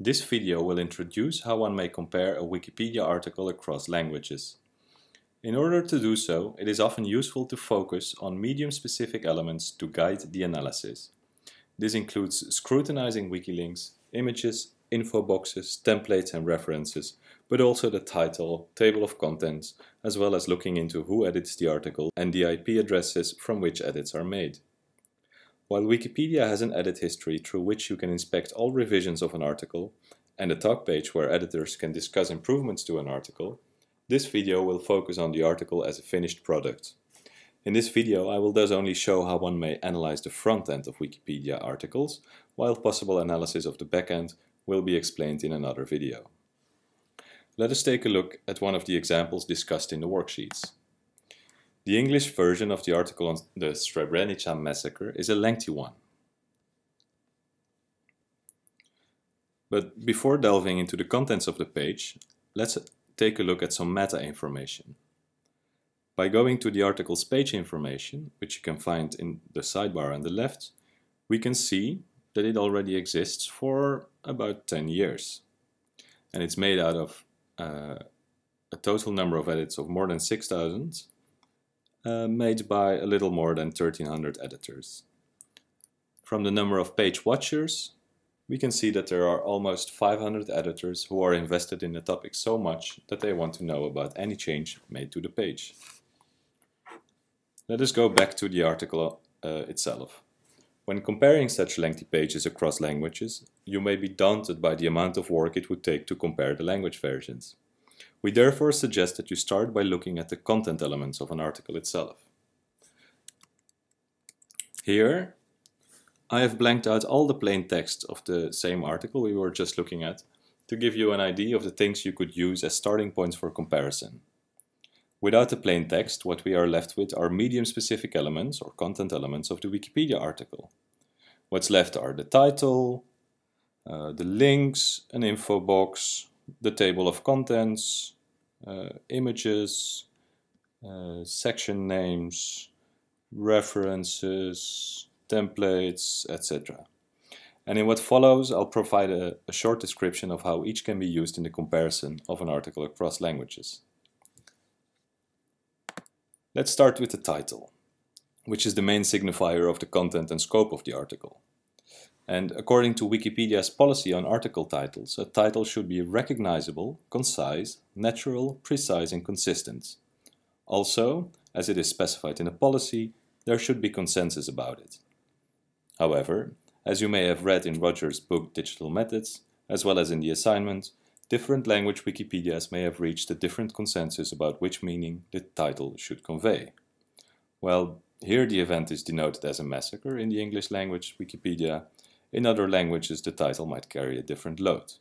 This video will introduce how one may compare a Wikipedia article across languages. In order to do so, it is often useful to focus on medium-specific elements to guide the analysis. This includes scrutinizing wiki links, images, info boxes, templates and references, but also the title, table of contents, as well as looking into who edits the article and the IP addresses from which edits are made. While Wikipedia has an edit history through which you can inspect all revisions of an article, and a talk page where editors can discuss improvements to an article, this video will focus on the article as a finished product. In this video I will thus only show how one may analyze the front end of Wikipedia articles, while possible analysis of the back end will be explained in another video. Let us take a look at one of the examples discussed in the worksheets. The English version of the article on the Srebrenica massacre is a lengthy one. But before delving into the contents of the page, let's take a look at some meta information. By going to the article's page information, which you can find in the sidebar on the left, we can see that it already exists for about 10 years. And it's made out of uh, a total number of edits of more than 6,000 uh, made by a little more than 1300 editors. From the number of page watchers, we can see that there are almost 500 editors who are invested in the topic so much that they want to know about any change made to the page. Let us go back to the article uh, itself. When comparing such lengthy pages across languages, you may be daunted by the amount of work it would take to compare the language versions. We therefore suggest that you start by looking at the content elements of an article itself. Here, I have blanked out all the plain text of the same article we were just looking at to give you an idea of the things you could use as starting points for comparison. Without the plain text, what we are left with are medium-specific elements or content elements of the Wikipedia article. What's left are the title, uh, the links, an info box, the table of contents, uh, images, uh, section names, references, templates, etc. And in what follows, I'll provide a, a, short description of how each can be used in the comparison of an article across languages. Let's start with the title, which is the main signifier of the content and scope of the article. And according to Wikipedia's policy on article titles, a title should be recognizable, concise, natural, precise and consistent. Also, as it is specified in the policy, there should be consensus about it. However, as you may have read in Rogers' book Digital Methods, as well as in the assignment, different language Wikipedias may have reached a different consensus about which meaning the title should convey. Well, here the event is denoted as a massacre in the English language Wikipedia, in other languages the title might carry a different load.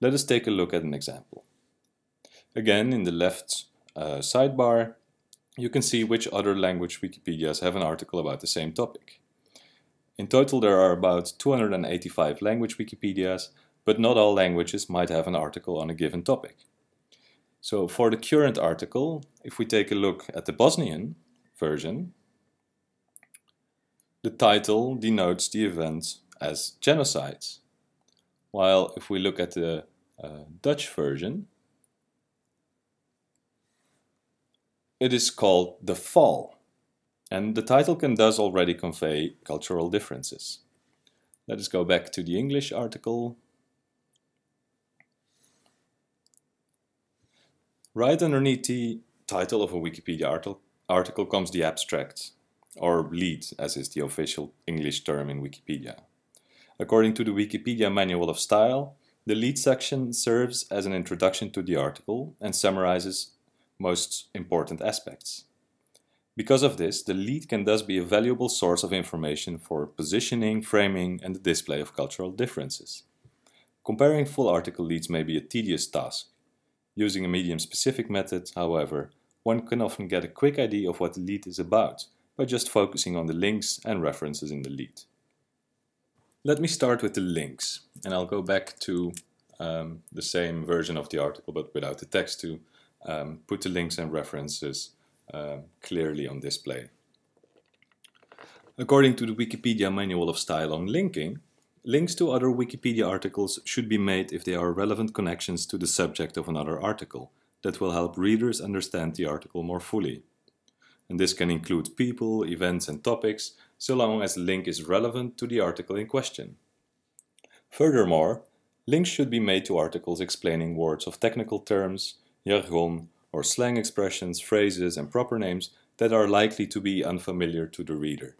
Let us take a look at an example. Again, in the left uh, sidebar, you can see which other language Wikipedias have an article about the same topic. In total there are about 285 language Wikipedias, but not all languages might have an article on a given topic. So for the current article, if we take a look at the Bosnian version, the title denotes the event as genocide. While if we look at the uh, Dutch version, it is called The Fall, and the title can thus already convey cultural differences. Let us go back to the English article. Right underneath the title of a Wikipedia article, article comes the abstract, or lead as is the official English term in Wikipedia. According to the Wikipedia Manual of Style, the lead section serves as an introduction to the article and summarizes most important aspects. Because of this, the lead can thus be a valuable source of information for positioning, framing and the display of cultural differences. Comparing full article leads may be a tedious task. Using a medium-specific method, however, one can often get a quick idea of what the lead is about by just focusing on the links and references in the lead. Let me start with the links and I'll go back to um, the same version of the article but without the text to um, put the links and references uh, clearly on display. According to the Wikipedia Manual of Style on Linking, Links to other Wikipedia articles should be made if they are relevant connections to the subject of another article that will help readers understand the article more fully. And this can include people, events and topics, so long as the link is relevant to the article in question. Furthermore, links should be made to articles explaining words of technical terms, jargon, or slang expressions, phrases and proper names that are likely to be unfamiliar to the reader.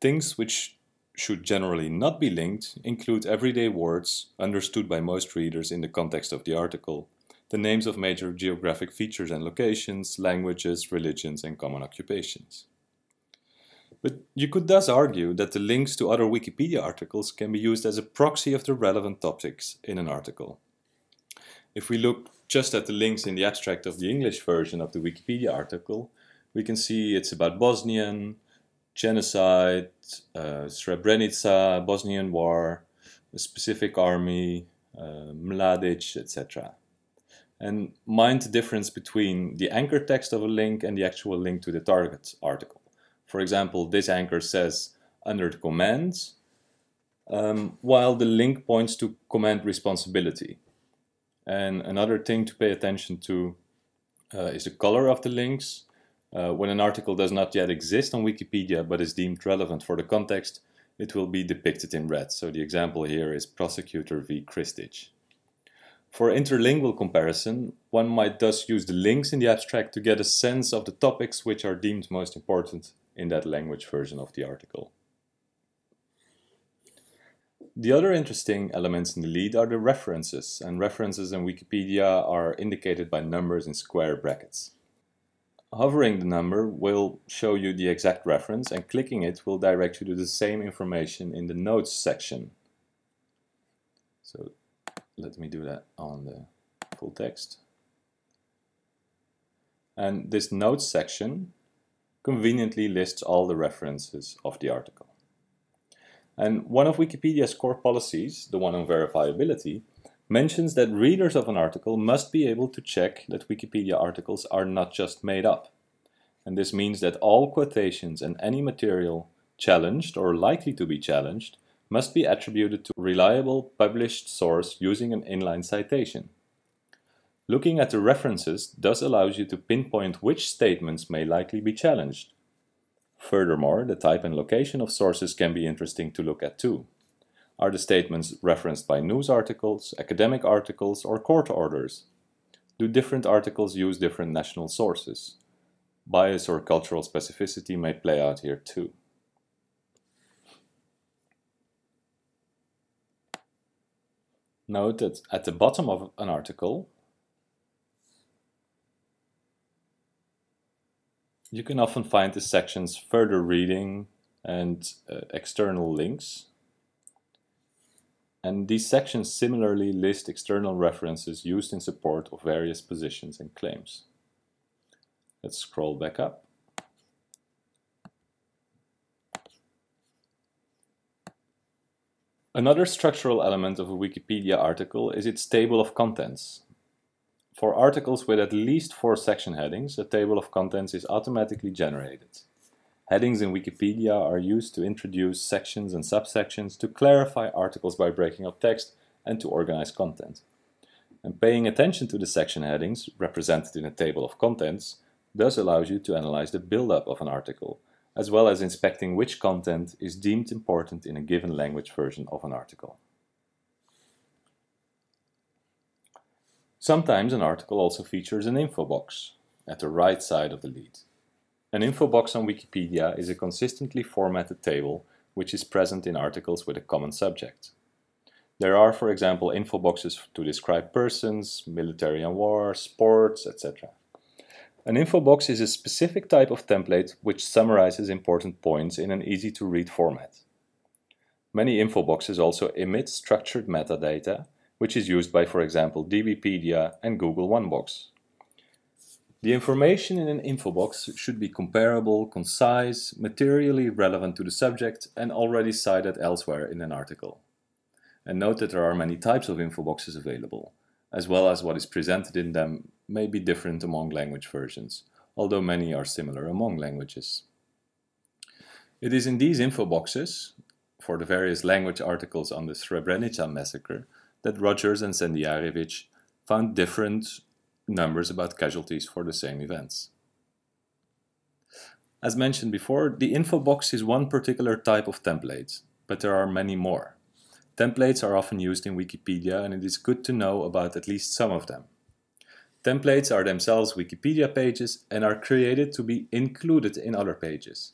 Things which should generally not be linked include everyday words understood by most readers in the context of the article, the names of major geographic features and locations, languages, religions, and common occupations. But you could thus argue that the links to other Wikipedia articles can be used as a proxy of the relevant topics in an article. If we look just at the links in the abstract of the English version of the Wikipedia article, we can see it's about Bosnian, genocide, uh, Srebrenica, Bosnian War, a specific army, uh, Mladic, etc. And mind the difference between the anchor text of a link and the actual link to the target article. For example, this anchor says under the commands, um, while the link points to command responsibility. And another thing to pay attention to uh, is the color of the links. Uh, when an article does not yet exist on Wikipedia but is deemed relevant for the context, it will be depicted in red. So the example here is Prosecutor v. Krstić. For interlingual comparison, one might thus use the links in the abstract to get a sense of the topics which are deemed most important in that language version of the article. The other interesting elements in the lead are the references, and references in Wikipedia are indicated by numbers in square brackets. Hovering the number will show you the exact reference and clicking it will direct you to the same information in the notes section. So let me do that on the full text. And this notes section conveniently lists all the references of the article. And one of Wikipedia's core policies, the one on verifiability, mentions that readers of an article must be able to check that Wikipedia articles are not just made up. And this means that all quotations and any material challenged or likely to be challenged must be attributed to a reliable published source using an inline citation. Looking at the references thus allows you to pinpoint which statements may likely be challenged. Furthermore, the type and location of sources can be interesting to look at too. Are the statements referenced by news articles, academic articles, or court orders? Do different articles use different national sources? Bias or cultural specificity may play out here too. Note that at the bottom of an article, you can often find the sections further reading and uh, external links. And these sections similarly list external references used in support of various positions and claims. Let's scroll back up. Another structural element of a Wikipedia article is its table of contents. For articles with at least four section headings, a table of contents is automatically generated. Headings in Wikipedia are used to introduce sections and subsections to clarify articles by breaking up text and to organize content. And paying attention to the section headings, represented in a table of contents, thus allows you to analyze the build-up of an article, as well as inspecting which content is deemed important in a given language version of an article. Sometimes an article also features an info box at the right side of the lead. An info box on Wikipedia is a consistently formatted table which is present in articles with a common subject. There are, for example, info boxes to describe persons, military and war, sports, etc. An info box is a specific type of template which summarizes important points in an easy-to-read format. Many info boxes also emit structured metadata, which is used by, for example, DBpedia and Google OneBox. The information in an info box should be comparable, concise, materially relevant to the subject and already cited elsewhere in an article. And note that there are many types of info boxes available, as well as what is presented in them may be different among language versions, although many are similar among languages. It is in these info boxes for the various language articles on the Srebrenica massacre that Rogers and Sendijarević found different numbers about casualties for the same events. As mentioned before, the info box is one particular type of template, but there are many more. Templates are often used in Wikipedia and it is good to know about at least some of them. Templates are themselves Wikipedia pages and are created to be included in other pages.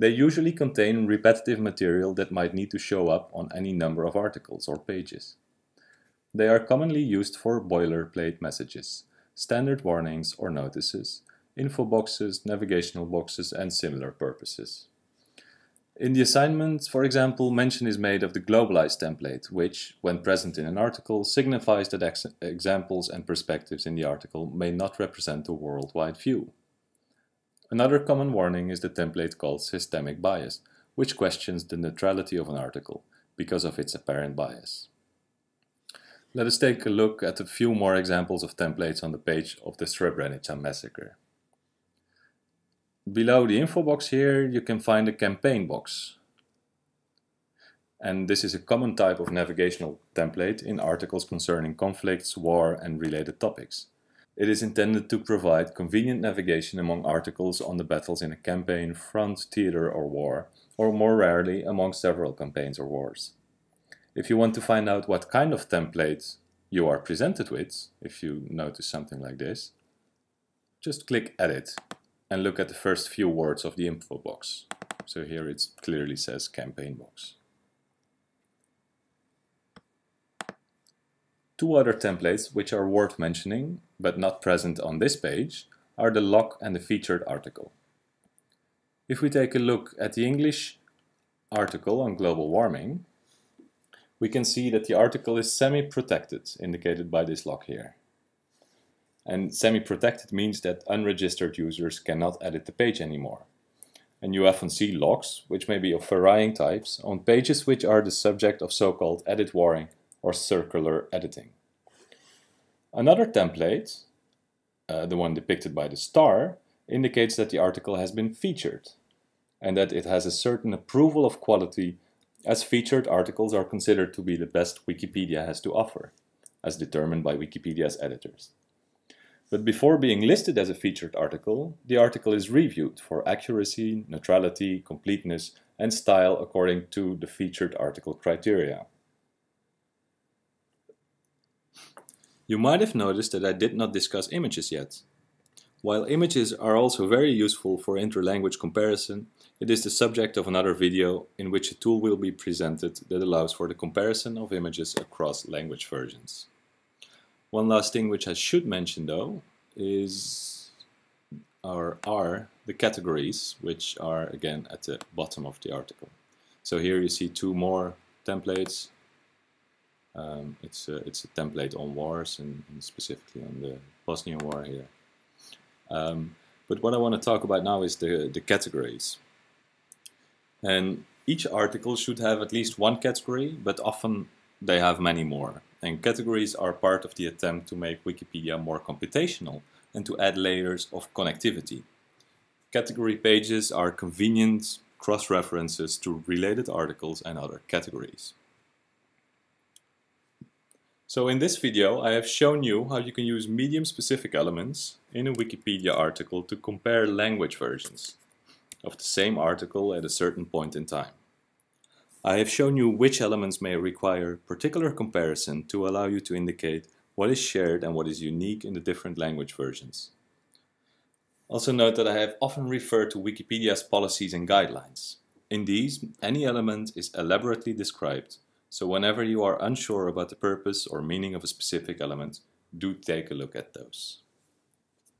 They usually contain repetitive material that might need to show up on any number of articles or pages. They are commonly used for boilerplate messages, standard warnings or notices, info boxes, navigational boxes and similar purposes. In the assignment, for example, mention is made of the globalized template, which, when present in an article, signifies that ex examples and perspectives in the article may not represent a worldwide view. Another common warning is the template called systemic bias, which questions the neutrality of an article because of its apparent bias. Let us take a look at a few more examples of templates on the page of the Srebrenica massacre. Below the info box here you can find a campaign box. And this is a common type of navigational template in articles concerning conflicts, war and related topics. It is intended to provide convenient navigation among articles on the battles in a campaign, front, theater or war, or more rarely among several campaigns or wars. If you want to find out what kind of template you are presented with, if you notice something like this, just click Edit and look at the first few words of the info box. So here it clearly says campaign box. Two other templates which are worth mentioning, but not present on this page, are the lock and the featured article. If we take a look at the English article on global warming, we can see that the article is semi-protected, indicated by this lock here. And semi-protected means that unregistered users cannot edit the page anymore. And you often see logs, which may be of varying types, on pages which are the subject of so-called edit warring or circular editing. Another template, uh, the one depicted by the star, indicates that the article has been featured and that it has a certain approval of quality as featured articles are considered to be the best Wikipedia has to offer, as determined by Wikipedia's editors. But before being listed as a featured article, the article is reviewed for accuracy, neutrality, completeness, and style according to the featured article criteria. You might have noticed that I did not discuss images yet. While images are also very useful for interlanguage comparison, it is the subject of another video in which a tool will be presented that allows for the comparison of images across language versions. One last thing which I should mention though is or are the categories which are again at the bottom of the article. So here you see two more templates. Um, it's, a, it's a template on wars and, and, specifically on the Bosnian war here. Um, but what I want to talk about now is the, the categories. And each article should have at least one category, but often they have many more. And categories are part of the attempt to make Wikipedia more computational and to add layers of connectivity. Category pages are convenient cross-references to related articles and other categories. So in this video I have shown you how you can use medium-specific elements in a Wikipedia article to compare language versions of the same article at a certain point in time. I have shown you which elements may require particular comparison to allow you to indicate what is shared and what is unique in the different language versions. Also note that I have often referred to Wikipedia's policies and guidelines. In these, any element is elaborately described, so whenever you are unsure about the purpose or meaning of a specific element, do take a look at those.